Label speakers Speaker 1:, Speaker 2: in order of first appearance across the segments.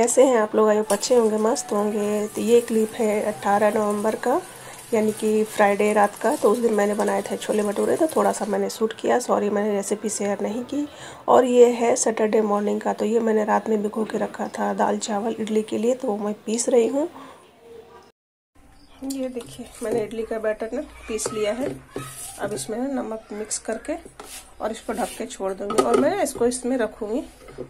Speaker 1: कैसे हैं आप लोग? आयो अच्छे होंगे, मस्त होंगे। तो ये क्लिप है 18 नवंबर का, यानी कि फ्राइडे रात का। तो उस दिन मैंने बनाए थे छोले भटूरे तो थोड़ा सा मैंने शूट किया। सॉरी, मैंने रेसिपी शेयर नहीं की। और ये है सैटरडे मॉर्निंग का तो ये मैंने रात में भिगो के रखा था दाल, चावल, इडली के लिए तो मैं पीस रही हूँ। ये देखिए, मैंने इडली का बैटर ना पीस लिया है। अब इसमें ना नमक मिक्स करके और इसको ढक के छोड़ दूँगी। और मैं इसको इसमें रखूँगी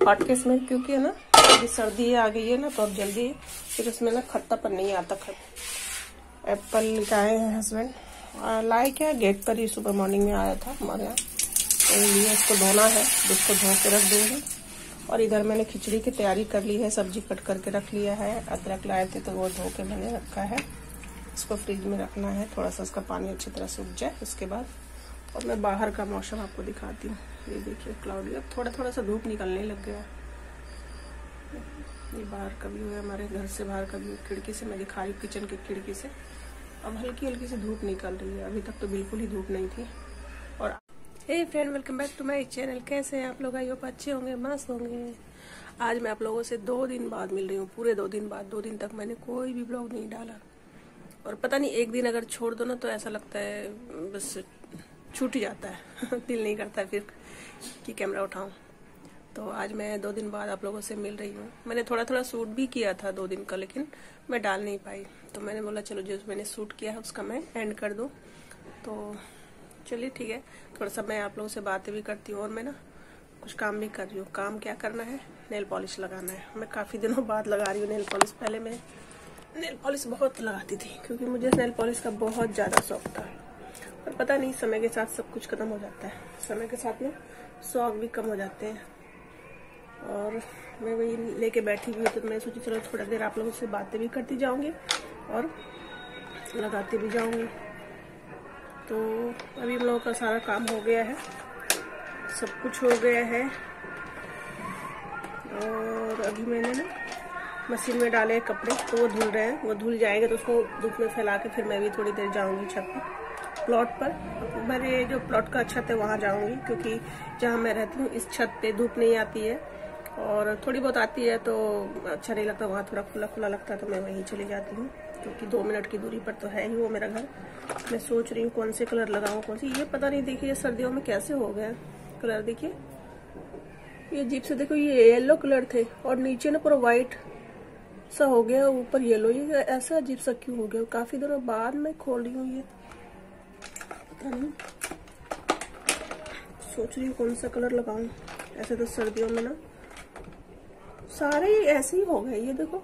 Speaker 1: हॉट केस में, क्योंकि है ना अभी सर्दी आ गई है ना तो अब जल्दी फिर उसमें ना खट्टापन नहीं आता खत एप्पल लाए हैं हस्बैंड। लाए क्या गेट पर ही सुबह मॉर्निंग में आया था हमारे यहाँ। तो लिए इसको धोना है इसको धो के रख दूँगी। और इधर मैंने खिचड़ी की तैयारी कर ली है, सब्ज़ी कट करके रख लिया है। अदरक लाए थे तो वो धो के मैंने रखा है। इसको फ्रिज में रखना है थोड़ा सा इसका पानी अच्छी तरह सूख जाए, उसके बाद। और मैं बाहर का मौसम आपको दिखाती हूँ। ये देखिए क्लाउडी अब थोड़ा थोड़ा सा धूप निकलने लग गया ये बाहर का व्यू है, हमारे घर से बाहर का व्यू खिड़की से, मैं दिखा रही हूँ किचन की खिड़की से। अब हल्की हल्की सी धूप निकल रही है, अभी तक तो बिल्कुल ही धूप नहीं थी। और hey friend welcome back to my channel कैसे हैं आप लोग? आई होप अच्छे होंगे, मस्त होंगे। आज मैं आप लोगों से दो दिन बाद मिल रही हूँ, पूरे दो दिन बाद। दो दिन तक मैंने कोई भी ब्लॉग नहीं डाला। और पता नहीं, एक दिन अगर छोड़ दो ना तो ऐसा लगता है, बस छूट जाता है। दिल नहीं करता फिर कि कैमरा उठाऊं। तो आज मैं दो दिन बाद आप लोगों से मिल रही हूँ। मैंने थोड़ा थोड़ा सूट भी किया था दो दिन का, लेकिन मैं डाल नहीं पाई। तो मैंने बोला, चलो जो मैंने सूट किया है, उसका मैं एंड कर दूँ। तो चलिए ठीक है। थोड़ा सा मैं आप लोगों से बातें भी करती हूँ और मैं ना कुछ काम भी कर रही हूँ। काम क्या करना है? नेल पॉलिश लगाना है। मैं काफ़ी दिनों बाद लगा रही हूँ नेल पॉलिश। पहले मैं नेल पॉलिश बहुत लगाती थी, क्योंकि मुझे नेल पॉलिश का बहुत ज़्यादा शौक था। और पता नहीं, समय के साथ सब कुछ खत्म हो जाता है। समय के साथ में शौक भी कम हो जाते हैं। और मैं वही लेके बैठी हुई तो मैं सोची चलो थोड़ा देर आप लोगों से बातें भी करती जाऊँगी और लगाती भी जाऊँगी। तो अभी हम लोगों का सारा काम हो गया है, सब कुछ हो गया है। और अभी मैंने ना मशीन में डाले कपड़े तो वो धुल रहे हैं, वो धुल जाएँगे तो उसको धूप में फैला के फिर मैं भी थोड़ी देर जाऊँगी छत पर प्लॉट पर। मेरे जो प्लॉट का छत है, वहाँ जाऊँगी, क्योंकि जहाँ मैं रहती हूँ, इस छत पे धूप नहीं आती है। और थोड़ी बहुत आती है तो अच्छा नहीं लगता, वहाँ थोड़ा खुला खुला लगता है तो मैं वहीं चली जाती हूँ। क्योंकि दो मिनट की दूरी पर तो है ही वो मेरा घर। मैं सोच रही हूँ कौन से कलर लगाऊँ, कौन सी। ये पता नहीं, देखिए सर्दियों में कैसे हो गए कलर, देखिए। ये जीप से देखो, ये येलो कलर थे और नीचे ना पूरा व्हाइट सा हो गया, ऊपर येलो। ये ऐसा अजीब सा क्यों हो गया? काफ़ी दिनों बाद मैं खोल रही हूँ ये। पता नहीं। सोच रही हूँ कौन सा कलर लगाऊँ। ऐसे तो सर्दियों में ना सारे ऐसे ही हो गए, ये देखो,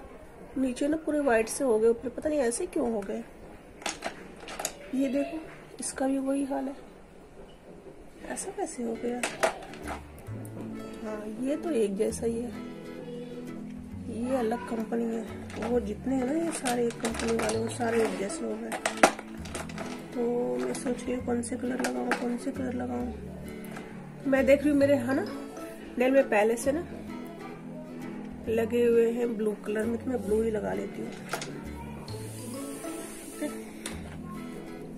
Speaker 1: नीचे ना पूरे व्हाइट से हो गए, ऊपर पता नहीं ऐसे क्यों हो गए। ये देखो, इसका भी वही हाल है। ऐसा कैसे हो गया? हाँ ये तो एक जैसा ही है। ये अलग कंपनी है। वो जितने हैं ना, ये सारे एक कंपनी वाले, वो सारे एक जैसे हो गए। तो मैं सोच रही हूँ कौन से कलर लगाऊँ, कौन से कलर लगाऊँ। मैं देख रही हूँ मेरे, है ना? नेल में पहले से ना लगे हुए हैं ब्लू कलर में तो मैं ब्लू ही लगा लेती हूँ।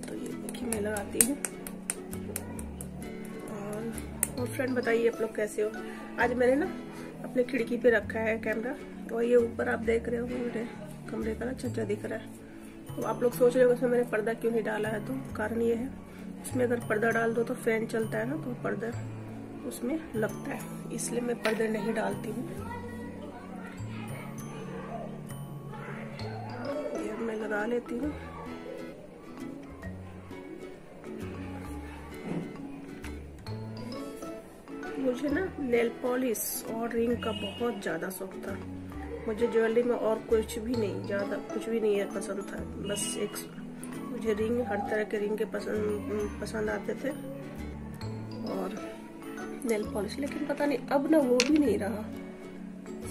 Speaker 1: तो ये देखिए मैं लगाती हूँ। और, और फ्रेंड बताइए आप लोग कैसे हो? आज मैंने ना अपने खिड़की पे रखा है कैमरा तो ये ऊपर आप देख रहे हो मेरे कमरे का ना छज्जा दिख रहा है। तो आप लोग सोच रहे हो उसमें मैंने पर्दा क्यों नहीं डाला है? तो कारण ये है इसमें अगर पर्दा डाल दो तो फ़ैन चलता है ना तो पर्दा उसमें लगता है इसलिए मैं पर्दे नहीं डालती हूँ। लगा लेती हूँ। मुझे ना नेल पॉलिश और रिंग का बहुत ज़्यादा शौक था। मुझे ज्वेलरी में और कुछ भी नहीं, ज़्यादा कुछ भी नहीं है पसंद था। बस एक मुझे रिंग, हर तरह के रिंग के पसंद पसंद आते थे और नेल पॉलिश। लेकिन पता नहीं, अब ना वो भी नहीं रहा।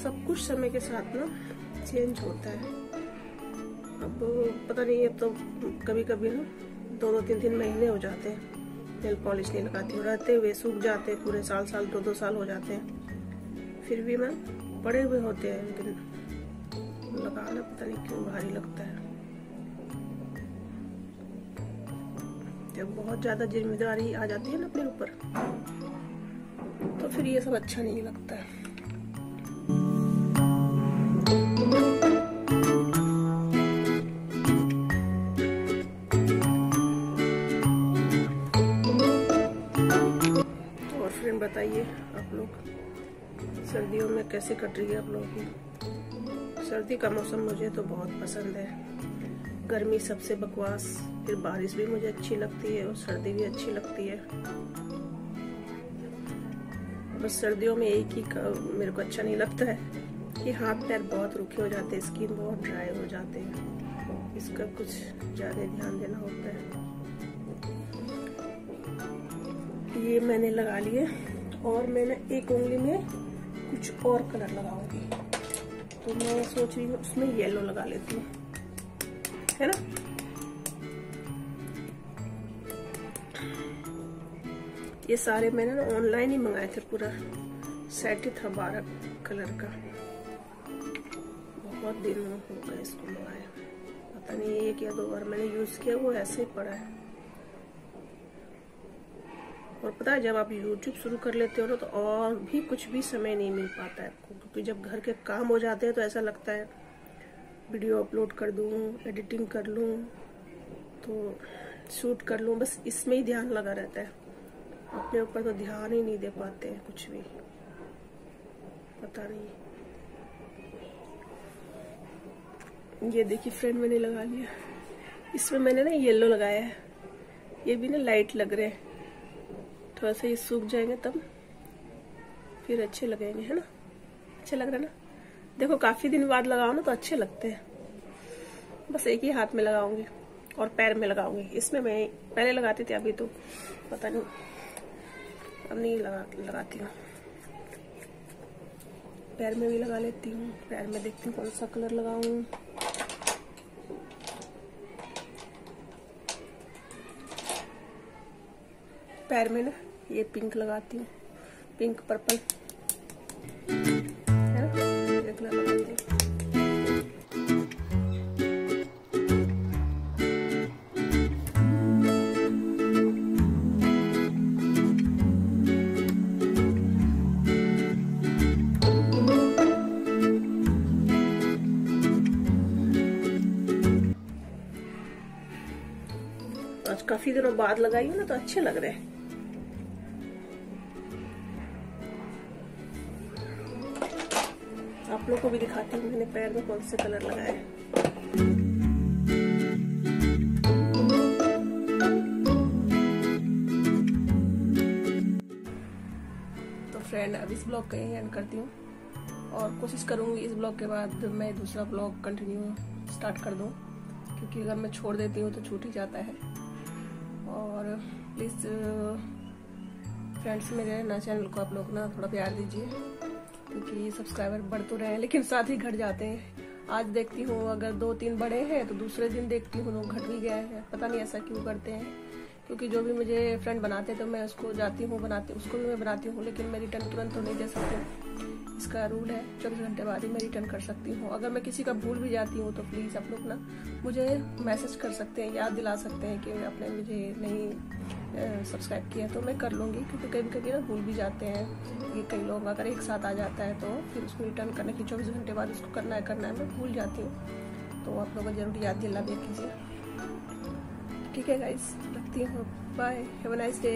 Speaker 1: सब कुछ समय के साथ ना चेंज होता है। अब पता नहीं अब तो कभी कभी ना दो दो तीन तीन महीने हो जाते हैं। नेल पॉलिश नहीं लगाती हूँ। रहते हुए सूख जाते हैं, पूरे साल साल, दो दो साल हो जाते हैं। फिर भी मैं पड़े हुए होते हैं, लेकिन लगाना पता नहीं क्यों भारी लगता है। जब बहुत ज़्यादा ज़िम्मेदारी आ जाती है ना अपने ऊपर तो फिर ये सब अच्छा नहीं लगता है। सर्दियों में कैसे कट रही है आप लोगों की? सर्दी का मौसम मुझे तो बहुत पसंद है। गर्मी सबसे बकवास, फिर बारिश भी मुझे अच्छी लगती है और सर्दी भी अच्छी लगती है। बस सर्दियों में एक ही मेरे को अच्छा नहीं लगता है कि हाथ पैर बहुत रुखे हो जाते हैं स्किन बहुत ड्राई हो जाते हैं। इसका कुछ ज़्यादा ध्यान देना होता है। ये मैंने लगा लिए और मैंने एक उंगली में कुछ और कलर लगाऊँगी। तो मैं सोच रही हूँ उसमें येलो लगा लेती हूँ। है ना? ये सारे मैंने ना ऑनलाइन ही मंगाए थे पूरा। सेट ही था बारह कलर का। बहुत दिन हो गए इसको मंगाया पता नहीं, एक या दो बार मैंने यूज़ किया, वो ऐसे ही पड़ा है। और पता है, जब आप YouTube शुरू कर लेते हो ना तो और भी कुछ भी समय नहीं मिल पाता है आपको, क्योंकि जब घर के काम हो जाते हैं तो ऐसा लगता है, वीडियो अपलोड कर दूँ, एडिटिंग कर लूँ तो शूट कर लूँ, बस इसमें ही ध्यान लगा रहता है। अपने ऊपर तो ध्यान ही नहीं दे पाते हैं कुछ भी। पता नहीं। ये देखिए फ्रेंड मैंने लगा लिया। इसमें मैंने ना येलो लगाया है। ये भी ना लाइट लग रहे हैं। थोड़ा सा ये सूख जाएँगे तब, फिर अच्छे लगेंगे, है ना? अच्छे लग रहे ना? देखो, काफ़ी दिन बाद लगाओ ना तो अच्छे लगते हैं। बस एक ही हाथ में लगाऊँगी और पैर में लगाऊँगी। इसमें मैं, पहले लगाती थी, अभी तो पता नहीं, अब नहीं लगा, लगाती हूँ। पैर में भी लगा लेती हूँ, पैर में देखती हूँ कौन सा कलर लगाऊँ। पैर में ना ये पिंक लगाती हूँ। Pink, purple. आज काफ़ी दिनों बाद लगाई हूँ ना तो अच्छे लग रहे हैं। लोग को भी दिखाती हूँ मैंने पैर में कौन से कलर लगाए तो फ्रेंड अब इस ब्लॉग का यही एंड करती हूँ। और कोशिश करूँगी इस ब्लॉग के बाद मैं दूसरा ब्लॉग कंटिन्यू स्टार्ट कर दूँ। क्योंकि अगर मैं छोड़ देती हूँ तो छूट ही जाता है। और प्लीज़ फ्रेंड्स मेरे ना चैनल को आप लोग ना थोड़ा प्यार दीजिए। क्योंकि सब्सक्राइबर बढ़ तो रहे हैं, लेकिन साथ ही घट जाते हैं। आज देखती हूँ, अगर दो तीन बड़े हैं तो दूसरे दिन देखती हूँ, लोग घट भी गया है। पता नहीं ऐसा क्यों करते हैं। क्योंकि जो भी मुझे फ्रेंड बनाते हैं तो मैं उसको जाती हूँ, बनाती, उसको भी मैं बनाती हूँ, लेकिन मैं रिटर्न तुरंत तो नहीं दे सकती इसका रूल है, चौबीस घंटे बाद ही मैं रिटर्न कर सकती हूँ। अगर मैं किसी का भूल भी जाती हूँ तो प्लीज़ आप लोग ना मुझे मैसेज कर सकते हैं, याद दिला सकते हैं कि आपने मुझे नहीं सब्सक्राइब किया तो मैं कर लूँगी। क्योंकि कभी कभी ना भूल भी जाते हैं कि कई लोग अगर एक साथ आ जाता है तो फिर उसको रिटर्न करने की चौबीस घंटे बाद उसको करना है करना है, मैं भूल जाती हूँ। तो आप लोग ज़रूर याद दिला दे कीजिए ठीक है गाइस रखती हूँ bye have a nice day